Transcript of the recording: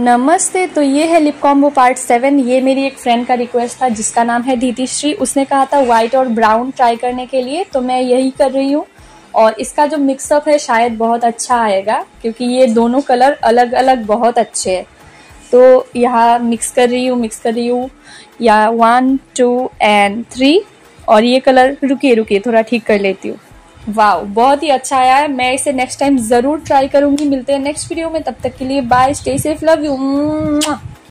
नमस्ते तो ये है लिप कॉम्बो पार्ट सेवन ये मेरी एक फ्रेंड का रिक्वेस्ट था, जिसका नाम है दीदी श्री। उसने कहा था व्हाइट और ब्राउन ट्राई करने के लिए तो मैं यही कर रही हूँ। और इसका जो मिक्सअप है, शायद बहुत अच्छा आएगा, क्योंकि ये दोनों कलर अलग अलग बहुत अच्छे हैं। तो यहाँ मिक्स कर रही हूँ मिक्स कर रही हूँ। या वन टू एंड थ्री और ये कलर रुकिए रुकिए, थोड़ा ठीक कर लेती हूँ। वाह बहुत ही अच्छा आया है। मैं इसे नेक्स्ट टाइम ज़रूर ट्राई करूँगी। मिलते हैं नेक्स्ट वीडियो में। तब तक के लिए bye stay safe love you